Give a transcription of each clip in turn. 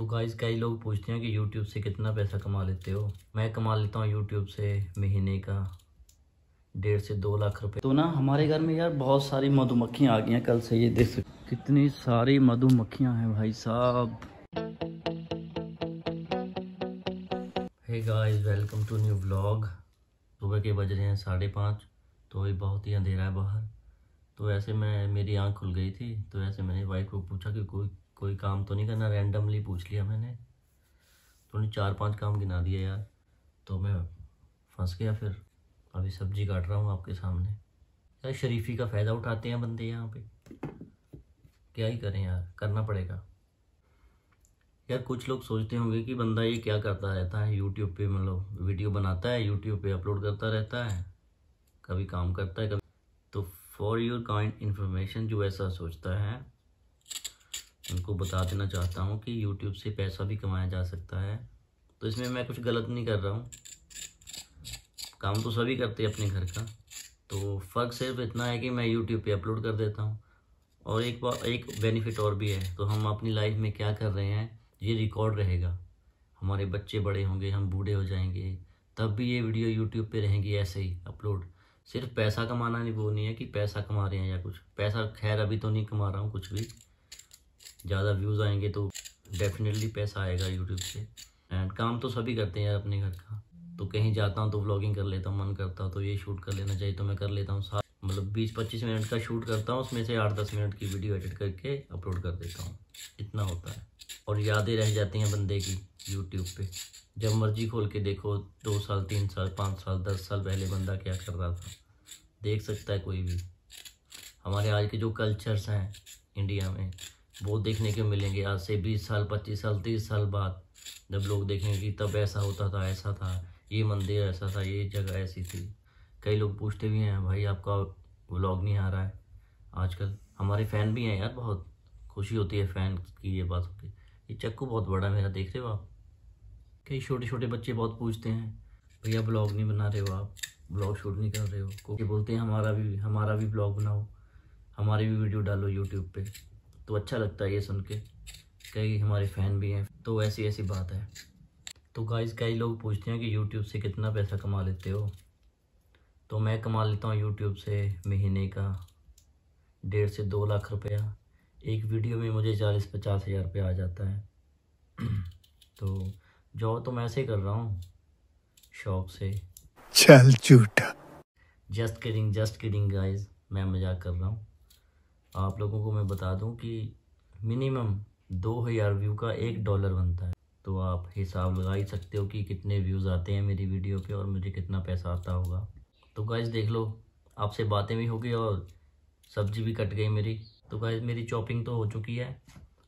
तो गाइस कई लोग पूछते हैं कि यूट्यूब से कितना पैसा कमा लेते हो? मैं कमा लेता हूँ यूट्यूब से महीने का डेढ़ से दो लाख रुपए। तो ना हमारे घर में यार बहुत सारी मधुमक्खियाँ आ गई हैं कल से ये देख सकते कितनी सारी मधुमक्खियाँ हैं भाई साहब। Hey guys welcome to new vlog सुबह के बज रहे हैं साढ़े पाँच तो अभी बहुत ही अंधेरा है बाहर। तो ऐसे मैं मेरी आँख खुल गई थी तो ऐसे मैंने वाइफ को पूछा कि कोई कोई काम तो नहीं करना रैंडमली पूछ लिया मैंने। तो उन्हें चार पाँच काम गिना दिया यार। तो मैं फंस गया फिर। अभी सब्ज़ी काट रहा हूँ आपके सामने। यार शरीफी का फ़ायदा उठाते हैं बंदे यहाँ पे। क्या ही करें यार, करना पड़ेगा। यार कुछ लोग सोचते होंगे कि बंदा ये क्या करता रहता है यूट्यूब पे मतलब वीडियो बनाता है यूट्यूब पे अपलोड करता रहता है। कभी काम करता है, कभी तो फॉर योर काइंड इन्फॉर्मेशन जो ऐसा सोचता है उनको बता देना चाहता हूँ कि यूट्यूब से पैसा भी कमाया जा सकता है। तो इसमें मैं कुछ गलत नहीं कर रहा हूँ। काम तो सभी करते हैं अपने घर का। तो फ़र्क सिर्फ़ इतना है कि मैं यूट्यूब पे अपलोड कर देता हूँ। और एक बार एक बेनिफिट और भी है। तो हम अपनी लाइफ में क्या कर रहे हैं, ये रिकॉर्ड रहेगा। हमारे बच्चे बड़े होंगे, हम बूढ़े हो जाएँगे। तब भी ये वीडियो यूट्यूब पे रहेंगी ऐसे ही अपलोड सिर्फ़ पैसा कमाना नहीं, वो नहीं है कि पैसा कमा रहे हैं या कुछ। पैसा खैर अभी तो नहीं कमा रहा हूँ कुछ भी। ज़्यादा व्यूज़ आएँगे तो डेफिनेटली पैसा आएगा यूट्यूब से। एंड काम तो सभी करते हैं यार अपने घर का। तो कहीं जाता हूँ तो व्लॉगिंग कर लेता हूँ, मन करता हूँ तो ये शूट कर लेना चाहिए तो मैं कर लेता हूँ। साथ मतलब बीस पच्चीस मिनट का शूट करता हूँ, उसमें से आठ दस मिनट की वीडियो एडिट करके अपलोड कर देता हूँ। इतना होता है। और यादें रह जाती हैं बंदे की यूट्यूब पे। जब मर्ज़ी खोल के देखो, दो साल, तीन साल, पाँच साल, दस साल पहले बंदा क्या कर रहा था। देख सकता है कोई भी। हमारे आज के जो कल्चर्स हैं इंडिया में वो देखने के मिलेंगे। आज से बीस साल, पच्चीस साल, तीस साल बाद जब लोग देखेंगे कि तब ऐसा होता था, ऐसा था, ये मंदिर ऐसा था, ये जगह ऐसी थी। कई लोग पूछते भी हैं, भाई, आपका व्लॉग नहीं आ रहा है? आजकल हमारे फ़ैन भी हैं यार, बहुत खुशी होती है फ़ैन की ये बात होती ये चक्कू बहुत बड़ा मेरा, देख रहे हो आप? कई छोटे छोटे बच्चे बहुत पूछते हैं, भैया ब्लॉग नहीं बना रहे हो आप? ब्लॉग शूट नहीं कर रहे हो? को बोलते हैं, हमारा भी हमारा भी ब्लॉग बनाओ, हमारी भी वीडियो डालो यूट्यूब पे। तो अच्छा लगता है ये सुन के। कई हमारे फ़ैन भी हैं तो ऐसी ऐसी बात है। तो गाइज़ कई लोग पूछते हैं कि यूट्यूब से कितना पैसा कमा लेते हो? तो मैं कमा लेता हूँ यूट्यूब से महीने का डेढ़ से दो लाख रुपया। एक वीडियो में मुझे चालीस पचास हज़ार रुपया आ जाता है। तो जॉब तो मैं ऐसे ही कर रहा हूँ शौक से। चल झूठा। Just kidding just kidding guys मैं मज़ाक कर रहा हूँ। आप लोगों को मैं बता दूँ कि मिनिमम दो हज़ार व्यू का एक डॉलर बनता है। तो आप हिसाब लगा ही सकते हो कि कितने व्यूज़ आते हैं मेरी वीडियो पे और मुझे कितना पैसा आता होगा। तो गाइज़ देख लो, आपसे बातें भी हो गई और सब्ज़ी भी कट गई मेरी। तो गाइज़ मेरी चॉपिंग तो हो चुकी है।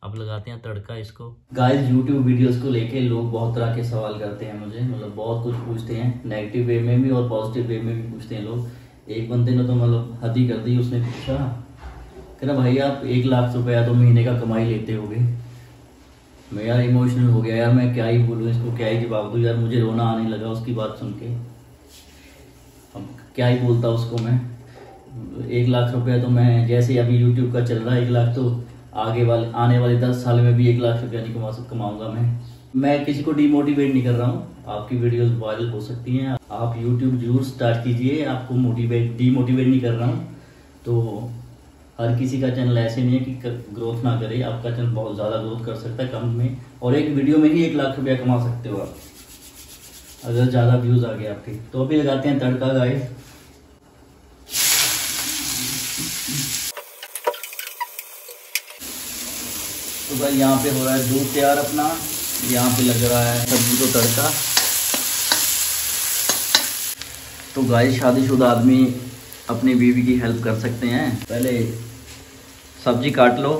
अब लगाते हैं तड़का इसको। गाइज़ यूट्यूब वीडियोस को लेके लोग बहुत तरह के सवाल करते हैं मुझे। मतलब बहुत कुछ पूछते हैं। नेगेटिव वे में भी और पॉजिटिव वे में भी पूछते हैं लोग। एक बंदे ने तो मतलब हद ही कर दी उसने पूछा। कह भाई, आप एक लाख रुपया तो महीने का कमाई लेते हो मैं यार इमोशनल हो गया, यार, मैं क्या ही बोलूँ, इसको क्या ही जवाब दूँ? यार, मुझे रोना आने लगा उसकी बात सुन के। अब क्या ही बोलता उसको मैं? एक लाख रुपया तो मैं जैसे अभी यूट्यूब का चल रहा है, एक लाख तो आगे वाले, आने वाले दस साल में भी एक लाख रुपया नहीं कमा कमाऊँगा मैं। मैं किसी को डिमोटिवेट नहीं कर रहा हूँ। आपकी वीडियोस वायरल हो सकती हैं। आप यूट्यूब ज़रूर स्टार्ट कीजिए। आपको मोटिवेट डीमोटिवेट नहीं कर रहा हूँ। तो हर किसी का चैनल ऐसे नहीं है कि ग्रोथ ना करे, आपका चैनल बहुत ज़्यादा ग्रोथ कर सकता है कम में, और एक वीडियो में ही एक लाख रुपया कमा सकते हो आप। अगर ज़्यादा व्यूज़ आ गए आपके तो अभी लगाते हैं तड़का गाय तो भाई, यहाँ पे हो रहा है दूध तैयार अपना। यहाँ पे लग रहा है सब्ज़ी को तड़का। तो गाय शादीशुदा आदमी अपनी बीवी की हेल्प कर सकते हैं। पहले सब्ज़ी काट लो,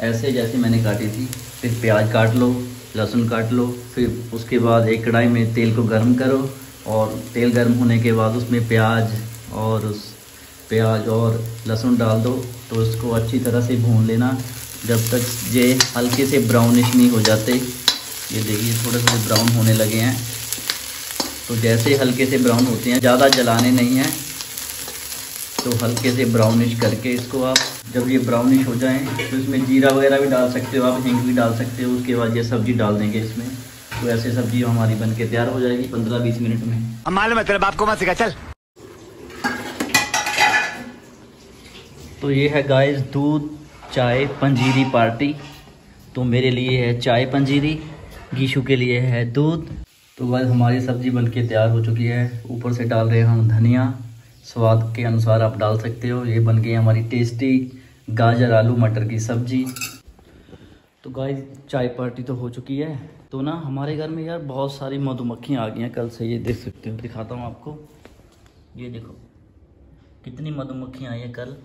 ऐसे जैसे मैंने काटी थी। फिर प्याज काट लो, लहसुन काट लो, फिर उसके बाद एक कढ़ाई में तेल को गर्म करो और तेल गर्म होने के बाद उसमें प्याज और उस प्याज और लहसुन डाल दो। तो उसको अच्छी तरह से भून लेना। जब तक ये हल्के से ब्राउनिश नहीं हो जाते, ये देखिए थोड़े थोड़े ब्राउन होने लगे हैं। तो जैसे हल्के से ब्राउन होते हैं, ज़्यादा जलाने नहीं हैं। तो हल्के से ब्राउनिश करके इसको आप जब ये ब्राउनिश हो जाए तो इसमें जीरा वगैरह भी डाल सकते हो आप हिंग भी डाल सकते हो उसके बाद ये सब्ज़ी डाल देंगे इसमें। तो ऐसे सब्ज़ी हमारी बन के तैयार हो जाएगी पंद्रह बीस मिनट में। मालूम है तेरे बाप को मत सिखा चल। तो ये है गाइस दूध चाय पंजीरी पार्टी। तो मेरे लिए है चाय पंजीरी गीशु के लिए है दूध। तो गाइस हमारी सब्ज़ी बनके तैयार हो चुकी है। ऊपर से डाल रहे हैं हम धनिया। स्वाद के अनुसार आप डाल सकते हो। ये बन गई हमारी टेस्टी गाजर आलू मटर की सब्ज़ी। तो गाय चाय पार्टी तो हो चुकी है। तो ना, हमारे घर में यार बहुत सारी मधुमक्खियाँ आ गई हैं। कल से ये देख सकते हो, दिखाता हूँ आपको। ये देखो, कितनी मधुमक्खियाँ आई हैं कल।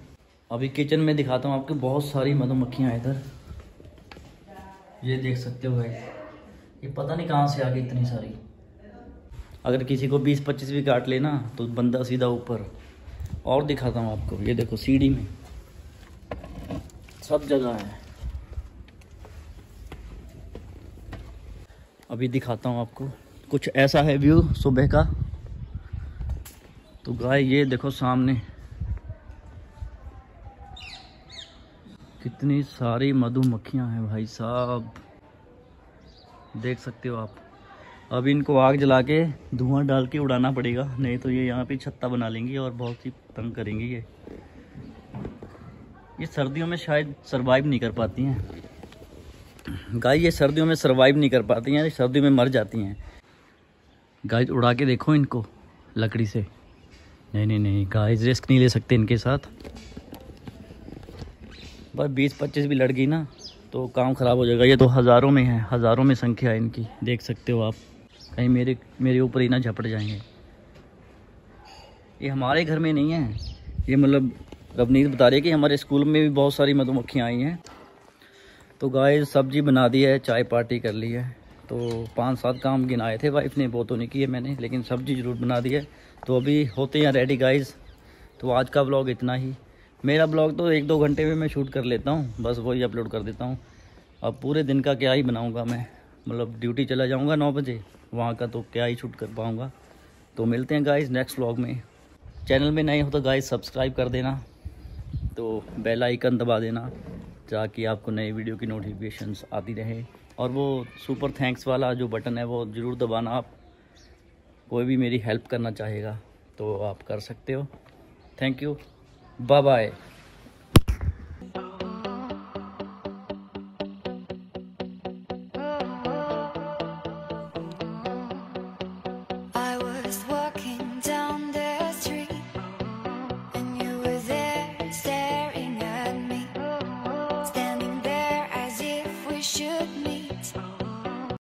अभी किचन में दिखाता हूँ आपको, बहुत सारी मधुमक्खियाँ इधर। ये देख सकते हो भाई ये पता नहीं कहाँ से आ गई इतनी सारी। अगर किसी को बीस पच्चीस भी काट लेना तो बंदा सीधा ऊपर। और दिखाता हूँ आपको, ये देखो, सीढ़ी में। सब जगह है। अभी दिखाता हूँ आपको, कुछ ऐसा है व्यू सुबह का। तो गाय, ये देखो सामने। कितनी सारी मधुमक्खियाँ हैं भाई साहब। देख सकते हो आप। अब इनको आग जला के धुआँ डाल के उड़ाना पड़ेगा, नहीं तो ये यहाँ पे छत्ता बना लेंगी और बहुत ही तंग करेंगी ये। ये सर्दियों में शायद सरवाइव नहीं कर पाती हैं। गाय ये सर्दियों में सरवाइव नहीं कर पाती हैं, सर्दियों में मर जाती हैं। गाय उड़ा के देखो इनको, लकड़ी से। नहीं नहीं नहीं गाय रिस्क नहीं ले सकते इनके साथ। बस बीस पच्चीस भी लड़ गई ना तो काम ख़राब हो जाएगा। ये तो हज़ारों में है, हज़ारों में संख्या है इनकी, देख सकते हो आप। कहीं मेरे मेरे ऊपर ही ना झपट जाएँगे। ये हमारे घर में नहीं है। ये मतलब रवनीत बता रही है कि हमारे स्कूल में भी बहुत सारी मधुमक्खियाँ आई हैं। तो गाय सब्ज़ी बना दी है, चाय पार्टी कर ली है। तो पाँच सात काम गिनाए थे वाइफ ने वो तो नहीं किए मैंने, लेकिन सब्ज़ी ज़रूर बना दी है। तो अभी होते हैं रेडी गाइस तो आज का ब्लॉग इतना ही। मेरा ब्लॉग तो एक दो घंटे में मैं शूट कर लेता हूँ, बस वही अपलोड कर देता हूँ। अब पूरे दिन का क्या ही बनाऊँगा मैं। मतलब ड्यूटी चला जाऊँगा नौ बजे। वहाँ का तो क्या ही शूट कर पाऊँगा। तो मिलते हैं गाइस नेक्स्ट व्लॉग में। चैनल में नए हो तो गाइस सब्सक्राइब कर देना। तो बेल आइकन दबा देना, ताकि आपको नई वीडियो की नोटिफिकेशंस आती रहे। और वो सुपर थैंक्स वाला जो बटन है, वो ज़रूर दबाना आप। कोई भी मेरी हेल्प करना चाहेगा तो आप कर सकते हो। Thank you bye bye